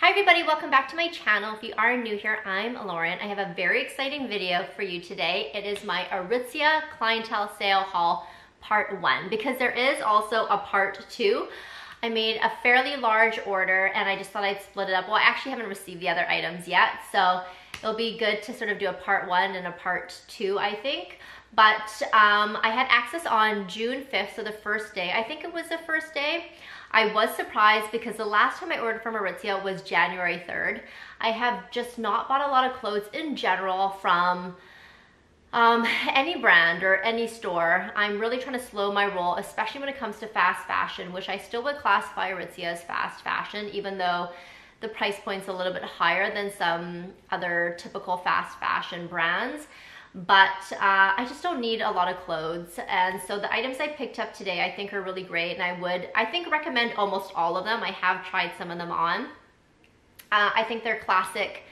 Hi everybody, welcome back to my channel. If you are new here, I'm Lauren. I have a very exciting video for you today. It is my Aritzia clientele sale haul part one because there is also a part two. I made a fairly large order and I just thought I'd split it up. Well, I actually haven't received the other items yet, so it'll be good to sort of do a part one and a part two, I think. But um, I had access on June 5th, so the first day. I think it was the first day. I was surprised because the last time I ordered from Aritzia was January 3rd. I have just not bought a lot of clothes in general from um, any brand or any store. I'm really trying to slow my roll, especially when it comes to fast fashion, which I still would classify Aritzia as fast fashion, even though the price point's a little bit higher than some other typical fast fashion brands but uh, I just don't need a lot of clothes. And so the items I picked up today I think are really great and I would, I think recommend almost all of them. I have tried some of them on. Uh, I think they're classic,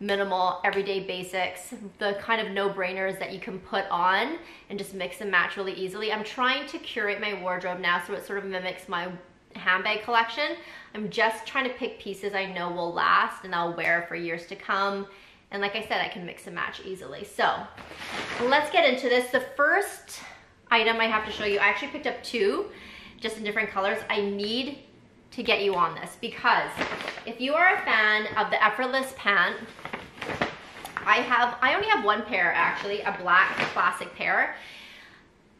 minimal, everyday basics, the kind of no-brainers that you can put on and just mix and match really easily. I'm trying to curate my wardrobe now so it sort of mimics my handbag collection. I'm just trying to pick pieces I know will last and I'll wear for years to come and like I said, I can mix and match easily. So let's get into this. The first item I have to show you, I actually picked up two, just in different colors. I need to get you on this because if you are a fan of the Effortless pant, I have, I only have one pair actually, a black classic pair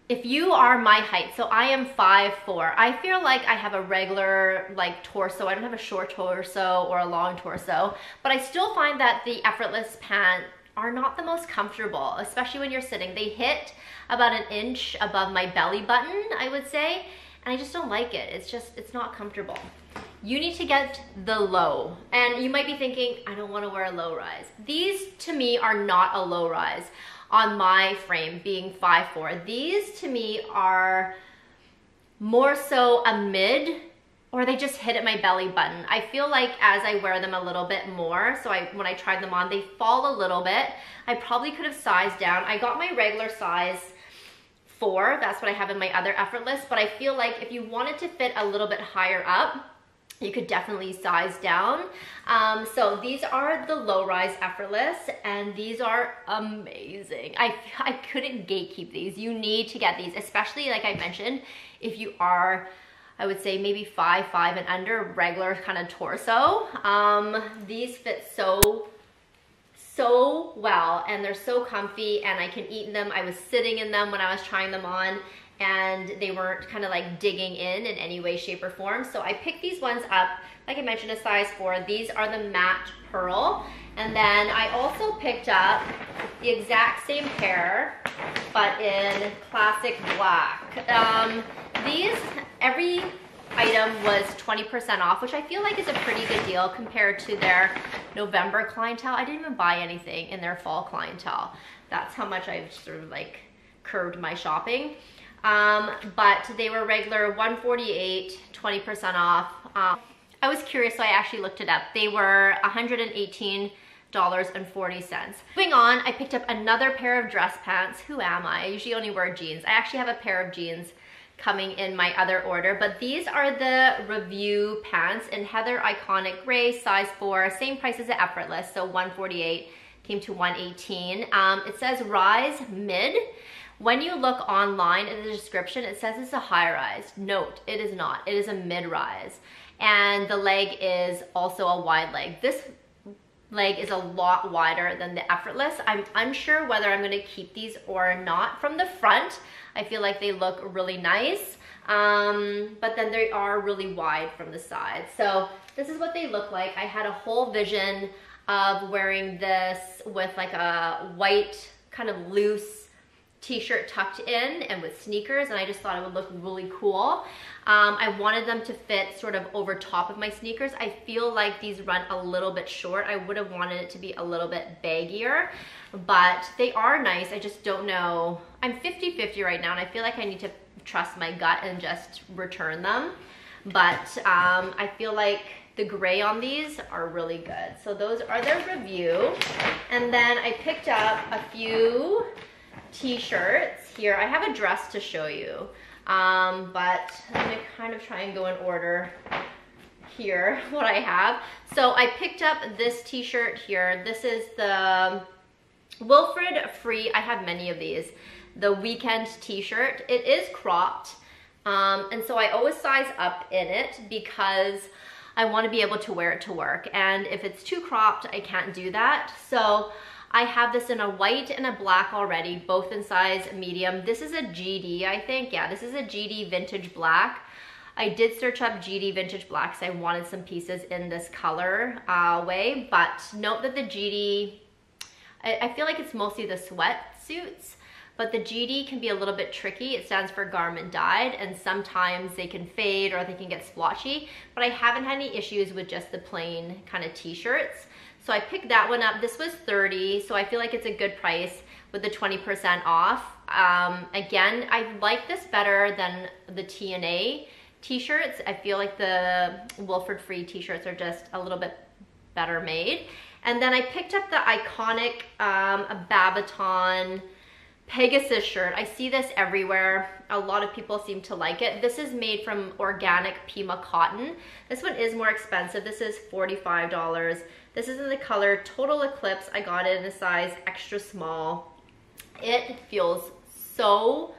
if you are my height, so I am 5'4", I feel like I have a regular like torso. I don't have a short torso or a long torso, but I still find that the effortless pants are not the most comfortable, especially when you're sitting. They hit about an inch above my belly button, I would say, and I just don't like it. It's just, it's not comfortable. You need to get the low. And you might be thinking, I don't wanna wear a low rise. These to me are not a low rise on my frame being 5'4". These to me are more so a mid or they just hit at my belly button. I feel like as I wear them a little bit more, so I when I tried them on, they fall a little bit. I probably could have sized down. I got my regular size four, that's what I have in my other effortless, but I feel like if you wanted to fit a little bit higher up, you could definitely size down. Um, so these are the low-rise effortless and these are amazing. I, I couldn't gatekeep these. You need to get these, especially like I mentioned, if you are I would say maybe five, five and under, regular kind of torso. Um, these fit so, so well and they're so comfy and I can eat in them. I was sitting in them when I was trying them on and they weren't kind of like digging in in any way, shape, or form. So I picked these ones up, like I mentioned, a size four. These are the matte pearl. And then I also picked up the exact same pair, but in classic black. Um, these, every item was 20% off, which I feel like is a pretty good deal compared to their November clientele. I didn't even buy anything in their fall clientele. That's how much I've sort of like curbed my shopping. Um, but they were regular 148 20% off. Um, I was curious, so I actually looked it up. They were 118 dollars and 40 cents. Moving on, I picked up another pair of dress pants. Who am I? I usually only wear jeans. I actually have a pair of jeans coming in my other order, but these are the Revue pants in Heather Iconic Gray, size 4, same price as the Effortless, so 148 came to 118. Um, it says rise mid, when you look online in the description, it says it's a high rise. Note, it is not. It is a mid rise. And the leg is also a wide leg. This leg is a lot wider than the effortless. I'm unsure whether I'm gonna keep these or not. From the front, I feel like they look really nice, um, but then they are really wide from the side. So this is what they look like. I had a whole vision of wearing this with like a white kind of loose t-shirt tucked in and with sneakers and I just thought it would look really cool. Um, I wanted them to fit sort of over top of my sneakers. I feel like these run a little bit short. I would have wanted it to be a little bit baggier, but they are nice. I just don't know. I'm 50-50 right now and I feel like I need to trust my gut and just return them. But um, I feel like the gray on these are really good. So those are their Revue. And then I picked up a few t-shirts here. I have a dress to show you, um, but I'm gonna kind of try and go in order. here what I have. So I picked up this t-shirt here. This is the Wilfred Free. I have many of these. The weekend t-shirt. It is cropped. Um, and so I always size up in it because I want to be able to wear it to work. And if it's too cropped, I can't do that. So I have this in a white and a black already, both in size medium. This is a GD, I think. Yeah, this is a GD vintage black. I did search up GD Vintage Black because I wanted some pieces in this color uh, way, but note that the GD, I, I feel like it's mostly the sweatsuits, but the GD can be a little bit tricky. It stands for garment dyed, and sometimes they can fade or they can get splotchy, but I haven't had any issues with just the plain kind of t-shirts. So I picked that one up. This was 30, so I feel like it's a good price with the 20% off. Um, again, I like this better than the TNA t-shirts. I feel like the Wilfred Free t-shirts are just a little bit better made. And then I picked up the iconic um, Babaton Pegasus shirt. I see this everywhere. A lot of people seem to like it. This is made from organic Pima cotton. This one is more expensive. This is $45. This is in the color Total Eclipse. I got it in a size extra small. It feels so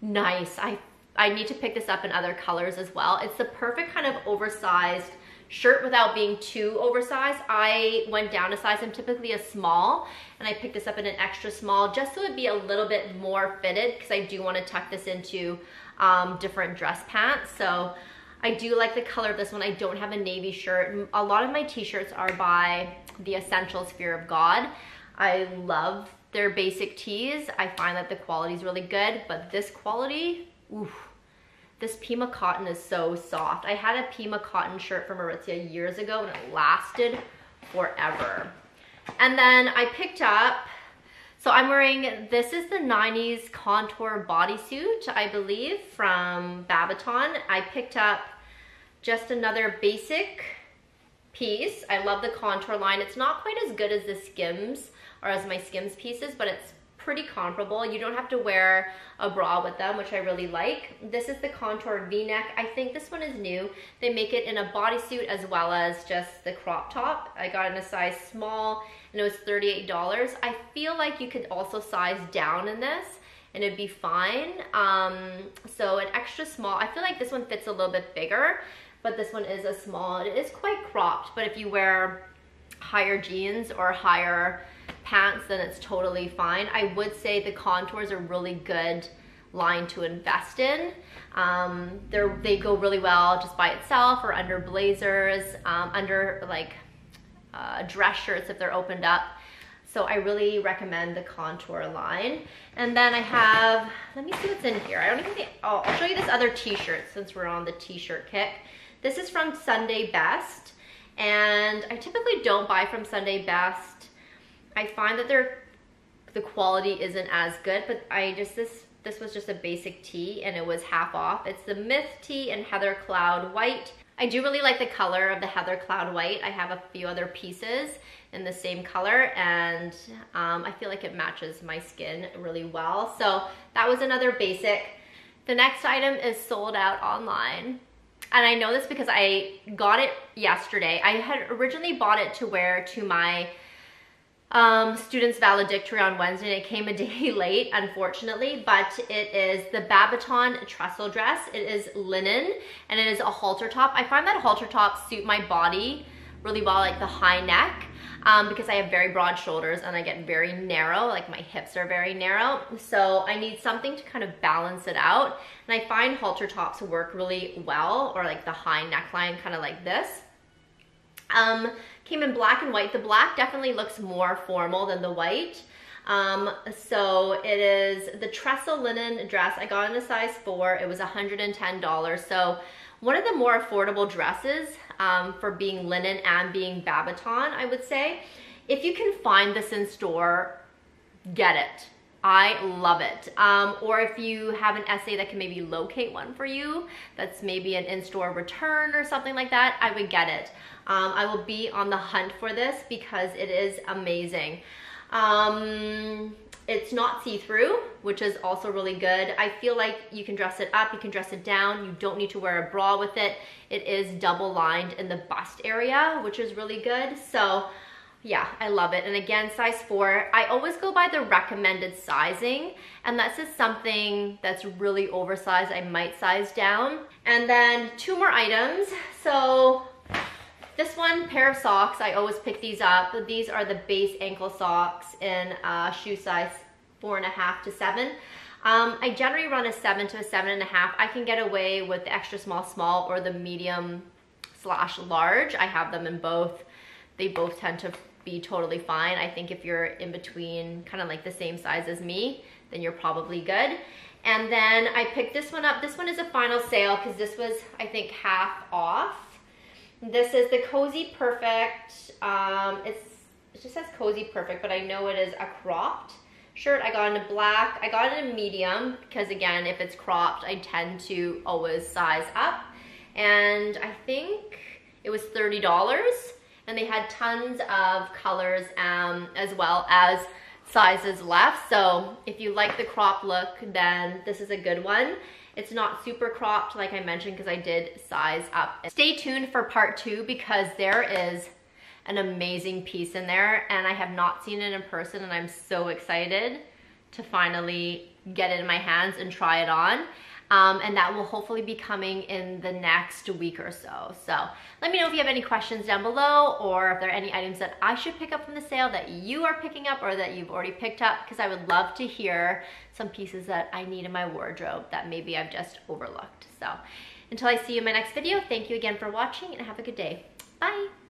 nice. I I need to pick this up in other colors as well. It's the perfect kind of oversized shirt without being too oversized. I went down a size. I'm typically a small and I picked this up in an extra small just so it'd be a little bit more fitted because I do want to tuck this into um, different dress pants. So I do like the color of this one. I don't have a navy shirt. A lot of my t-shirts are by the Essentials Fear of God. I love their basic tees. I find that the quality is really good, but this quality, oof, this Pima cotton is so soft. I had a Pima cotton shirt from Aritzia years ago and it lasted forever. And then I picked up, so I'm wearing, this is the 90s contour bodysuit, I believe, from Babaton. I picked up just another basic piece. I love the contour line. It's not quite as good as the Skims or as my Skims pieces, but it's pretty comparable. You don't have to wear a bra with them, which I really like. This is the Contour V-neck. I think this one is new. They make it in a bodysuit as well as just the crop top. I got in a size small and it was $38. I feel like you could also size down in this and it'd be fine. Um, so an extra small, I feel like this one fits a little bit bigger, but this one is a small. It is quite cropped, but if you wear higher jeans or higher pants, then it's totally fine. I would say the contours are really good line to invest in. Um, they go really well just by itself or under blazers, um, under like uh, dress shirts if they're opened up. So I really recommend the contour line. And then I have, let me see what's in here. I don't even think, oh, I'll show you this other t-shirt since we're on the t-shirt kick. This is from Sunday Best. And I typically don't buy from Sunday Best I find that they're the quality isn't as good, but I just this this was just a basic tee and it was half off. It's the Myth tee in Heather Cloud White. I do really like the color of the Heather Cloud White. I have a few other pieces in the same color and um, I feel like it matches my skin really well. So that was another basic. The next item is sold out online. And I know this because I got it yesterday. I had originally bought it to wear to my um, students valedictory on Wednesday. It came a day late, unfortunately, but it is the Babaton trestle dress. It is linen and it is a halter top. I find that halter tops suit my body really well, like the high neck. Um, because I have very broad shoulders and I get very narrow, like my hips are very narrow. So I need something to kind of balance it out. And I find halter tops work really well, or like the high neckline, kind of like this. Um, came in black and white. The black definitely looks more formal than the white. Um, so it is the trestle linen dress. I got in a size four. It was $110. So one of the more affordable dresses um, for being linen and being Babaton, I would say. If you can find this in store, get it. I love it. Um, or if you have an essay that can maybe locate one for you, that's maybe an in-store return or something like that, I would get it. Um, I will be on the hunt for this because it is amazing. Um, it's not see-through, which is also really good. I feel like you can dress it up, you can dress it down. You don't need to wear a bra with it. It is double lined in the bust area, which is really good. So yeah, I love it. And again, size four, I always go by the recommended sizing. And that's just something that's really oversized. I might size down. And then two more items. So this one pair of socks, I always pick these up. These are the base ankle socks in uh, shoe size four and a half to seven. Um, I generally run a seven to a seven and a half. I can get away with the extra small small or the medium slash large. I have them in both. They both tend to be totally fine. I think if you're in between kind of like the same size as me, then you're probably good. And then I picked this one up. This one is a final sale because this was, I think, half off. This is the Cozy Perfect. Um, it's, it just says Cozy Perfect, but I know it is a cropped shirt. I got in a black. I got in a medium because, again, if it's cropped, I tend to always size up. And I think it was $30 and they had tons of colors um, as well as sizes left. So if you like the crop look, then this is a good one. It's not super cropped like I mentioned because I did size up. Stay tuned for part two because there is an amazing piece in there and I have not seen it in person and I'm so excited to finally get it in my hands and try it on um, and that will hopefully be coming in the next week or so. So let me know if you have any questions down below or if there are any items that I should pick up from the sale that you are picking up or that you've already picked up because I would love to hear some pieces that I need in my wardrobe that maybe I've just overlooked. So until I see you in my next video, thank you again for watching and have a good day. Bye.